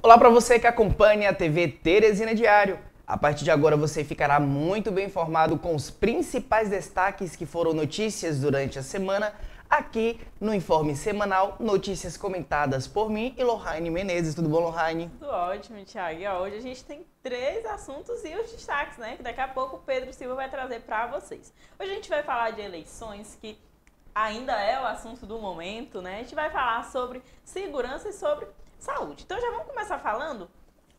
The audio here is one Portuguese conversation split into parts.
Olá para você que acompanha a TV Teresina Diário. A partir de agora você ficará muito bem informado com os principais destaques que foram notícias durante a semana aqui no Informe Semanal, notícias comentadas por mim e Lohane Menezes. Tudo bom, Lohane? Tudo ótimo, Thiago. E hoje a gente tem três assuntos e os destaques, né? Que daqui a pouco o Pedro Silva vai trazer para vocês. Hoje a gente vai falar de eleições, que ainda é o assunto do momento, né? A gente vai falar sobre segurança e sobre saúde. Então já vamos começar falando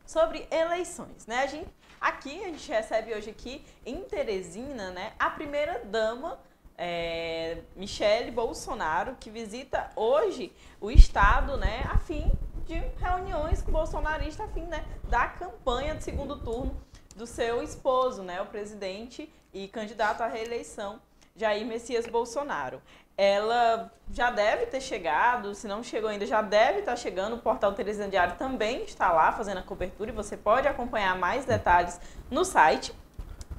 sobre eleições, né? A gente, aqui a gente recebe hoje aqui em Teresina, né, a primeira dama é, Michele Bolsonaro, que visita hoje o estado, né, a fim de reuniões com o bolsonarista, a fim, né, da campanha de segundo turno do seu esposo, né, o presidente e candidato à reeleição Jair Messias Bolsonaro ela já deve ter chegado, se não chegou ainda, já deve estar chegando. O portal Teresina Diário também está lá fazendo a cobertura e você pode acompanhar mais detalhes no site.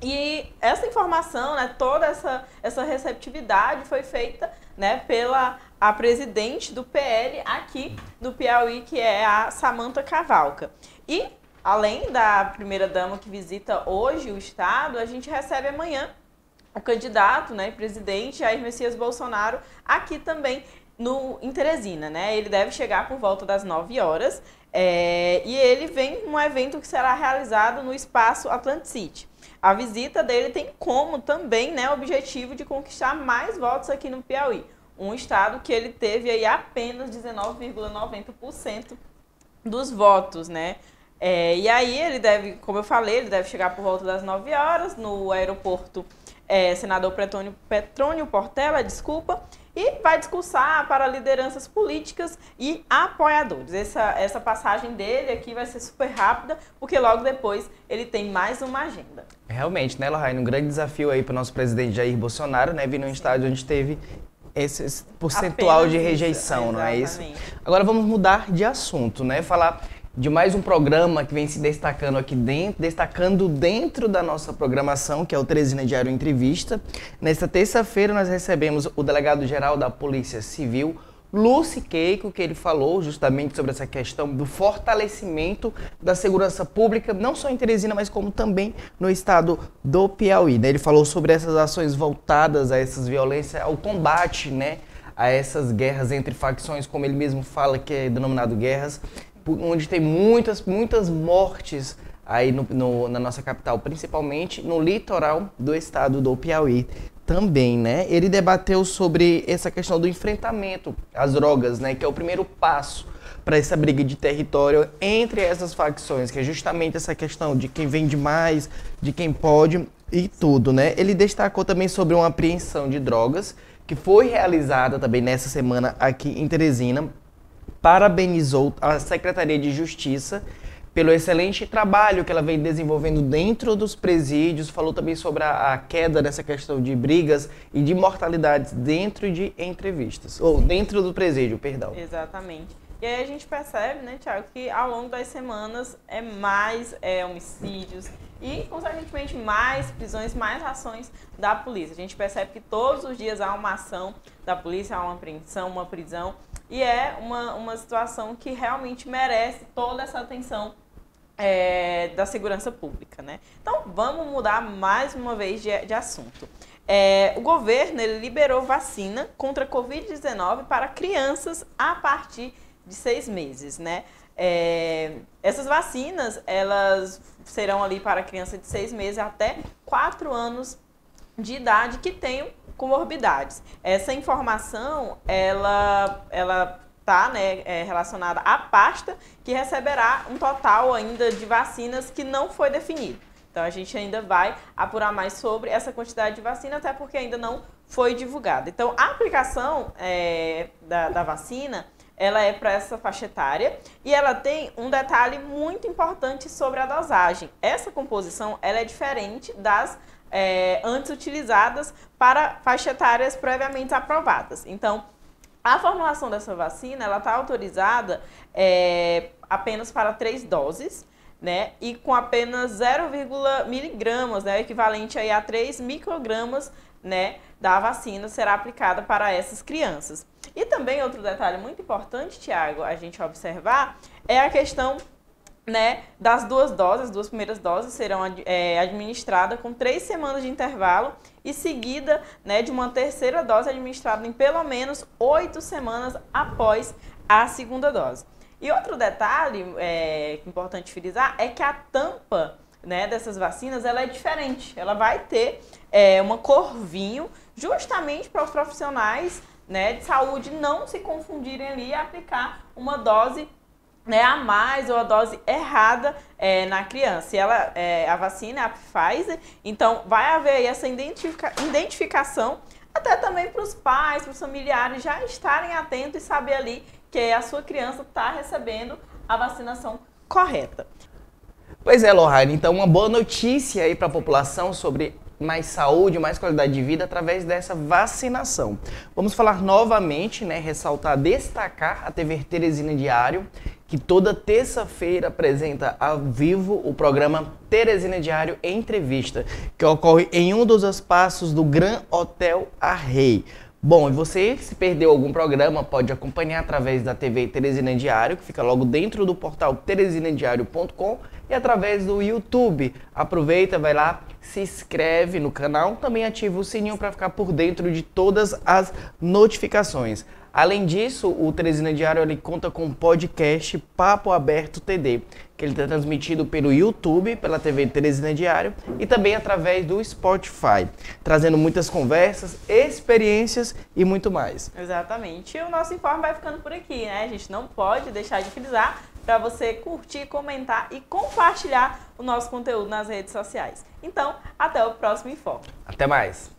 E essa informação, né, toda essa, essa receptividade foi feita né, pela a presidente do PL aqui do Piauí, que é a Samanta Cavalca. E além da primeira dama que visita hoje o estado, a gente recebe amanhã o candidato, né, presidente Jair Messias Bolsonaro, aqui também no, em Teresina, né? Ele deve chegar por volta das 9 horas é, e ele vem num evento que será realizado no espaço Atlantic City. A visita dele tem como também, né, objetivo de conquistar mais votos aqui no Piauí, um estado que ele teve aí apenas 19,90% dos votos, né? É, e aí ele deve, como eu falei, ele deve chegar por volta das 9 horas no aeroporto é, senador Petrônio, Petrônio Portela, desculpa, e vai discursar para lideranças políticas e apoiadores. Essa, essa passagem dele aqui vai ser super rápida, porque logo depois ele tem mais uma agenda. Realmente, né, Lohane? Um grande desafio aí para o nosso presidente Jair Bolsonaro, né? Vir num estádio onde teve esse percentual Apenas de rejeição, isso, não é isso? Agora vamos mudar de assunto, né? Falar de mais um programa que vem se destacando aqui dentro, destacando dentro da nossa programação, que é o Teresina Diário Entrevista. Nesta terça-feira nós recebemos o delegado-geral da Polícia Civil, Lucy Keiko, que ele falou justamente sobre essa questão do fortalecimento da segurança pública, não só em Teresina, mas como também no estado do Piauí. Né? Ele falou sobre essas ações voltadas a essas violências, ao combate né, a essas guerras entre facções, como ele mesmo fala que é denominado guerras, onde tem muitas, muitas mortes aí no, no, na nossa capital, principalmente no litoral do estado do Piauí também, né? Ele debateu sobre essa questão do enfrentamento às drogas, né? Que é o primeiro passo para essa briga de território entre essas facções, que é justamente essa questão de quem vende mais, de quem pode e tudo, né? Ele destacou também sobre uma apreensão de drogas que foi realizada também nessa semana aqui em Teresina parabenizou a Secretaria de Justiça pelo excelente trabalho que ela vem desenvolvendo dentro dos presídios, falou também sobre a, a, queda dessa questão de brigas e de mortalidades dentro de entrevistas, ou dentro do presídio, perdão. Exatamente. E aí a gente percebe, né, Tiago, que ao longo das semanas é mais é, homicídios e, consequentemente, mais prisões, mais ações da polícia. A gente percebe que todos os dias há uma ação da polícia, há uma apreensão, uma prisão. E é uma, uma situação que realmente merece toda essa atenção é, da segurança pública. Né? Então, vamos mudar mais uma vez de, de assunto. É, o governo liberou vacina contra a Covid-19 para crianças a partir de seis meses. Né? É, essas vacinas elas serão ali para criança de seis meses até quatro anos de idade que tenham comorbidades. Essa informação, ela, ela está né, é, relacionada à pasta que receberá um total ainda de vacinas que não foi definido. Então a gente ainda vai apurar mais sobre essa quantidade de vacina, até porque ainda não foi divulgada. Então a aplicação é, da, da vacina ela é para essa faixa etária e ela tem um detalhe muito importante sobre a dosagem. Essa composição ela é diferente das é, antes utilizadas para faixa etárias previamente aprovadas. Então, a formulação dessa vacina ela está autorizada é, apenas para três doses, né? E com apenas 0, miligramas, né? Equivalente aí a 3 microgramas, né? Da vacina será aplicada para essas crianças. E também outro detalhe muito importante, Tiago, a gente observar é a questão né, das duas doses, as duas primeiras doses serão é, administradas com três semanas de intervalo e seguida né, de uma terceira dose administrada em pelo menos oito semanas após a segunda dose. E outro detalhe é, importante frisar é que a tampa né, dessas vacinas ela é diferente. Ela vai ter é, uma cor vinho justamente para os profissionais né, de saúde não se confundirem ali e aplicar uma dose né, a mais ou a dose errada é, na criança. E ela, é, a vacina é a Pfizer, então vai haver essa identifica identificação até também para os pais, para os familiares já estarem atentos e saber ali que a sua criança está recebendo a vacinação correta. Pois é, Lohane, então uma boa notícia aí para a população sobre mais saúde, mais qualidade de vida através dessa vacinação. Vamos falar novamente, né, ressaltar, destacar a TV Teresina Diário, que toda terça-feira apresenta ao vivo o programa Teresina Diário Entrevista, que ocorre em um dos espaços do Gran Hotel Arrei. Bom, e você, se perdeu algum programa, pode acompanhar através da TV Teresina Diário, que fica logo dentro do portal teresinadiario.com e através do YouTube. Aproveita, vai lá, se inscreve no canal, também ativa o sininho para ficar por dentro de todas as notificações. Além disso, o Teresina Diário ele conta com o podcast Papo Aberto TD, que ele está transmitido pelo YouTube, pela TV Teresina Diário e também através do Spotify, trazendo muitas conversas, experiências e muito mais. Exatamente. E o nosso informe vai ficando por aqui, né? A gente não pode deixar de frisar para você curtir, comentar e compartilhar o nosso conteúdo nas redes sociais. Então, até o próximo informe. Até mais.